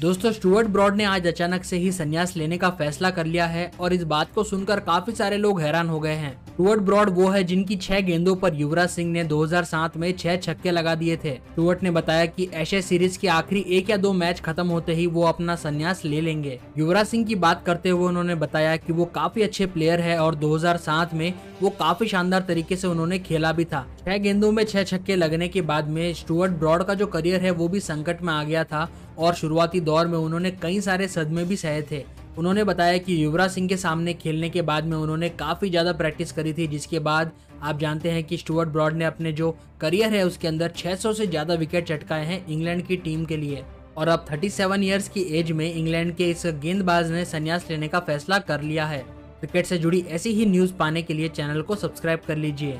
दोस्तों, Stuart broad ने आज अचानक से ही संन्यास लेने का फैसला कर लिया है और इस बात को सुनकर काफ़ी सारे लोग हैरान हो गए हैं। स्टुअर्ट ब्रॉड वो है जिनकी छह गेंदों पर युवराज सिंह ने 2007 में छह छक्के लगा दिए थे। स्टुअर्ट ने बताया कि एशिया सीरीज़ के आखिरी एक या दो मैच खत्म होते ही वो अपना संन्यास ले लेंगे। युवराज सिंह की बात करते हुए उन्होंने बताया की वो काफ़ी अच्छे प्लेयर है और 2007 में वो काफ़ी शानदार तरीके से उन्होंने खेला भी था। छह गेंदों में छह छक्के लगने के बाद में स्टुअर्ट ब्रॉड का जो करियर है, वो भी संकट में आ गया था और शुरुआती दौर में उन्होंने कई सारे सदमे भी सहे थे। उन्होंने बताया कि युवराज सिंह के सामने खेलने के बाद में उन्होंने काफ़ी ज़्यादा प्रैक्टिस करी थी, जिसके बाद आप जानते हैं कि स्टुअर्ट ब्रॉड ने अपने जो करियर है, उसके अंदर 600 से ज़्यादा विकेट चटकाए हैं इंग्लैंड की टीम के लिए। और अब 37 इयर्स की एज में इंग्लैंड के इस गेंदबाज ने संन्यास लेने का फैसला कर लिया है। क्रिकेट से जुड़ी ऐसी ही न्यूज़ पाने के लिए चैनल को सब्सक्राइब कर लीजिए।